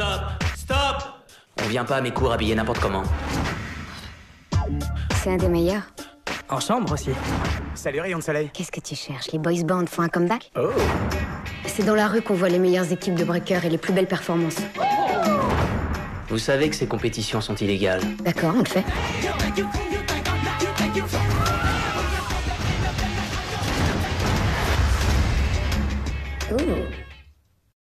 Stop Stop On vient pas à mes cours habillés n'importe comment. C'est un des meilleurs. En chambre aussi. Salut Rayon de Soleil. Qu'est-ce que tu cherches Les boys bands font un comeback? Oh C'est dans la rue qu'on voit les meilleures équipes de breakers et les plus belles performances. Vous savez que ces compétitions sont illégales. D'accord, on le fait. Oh.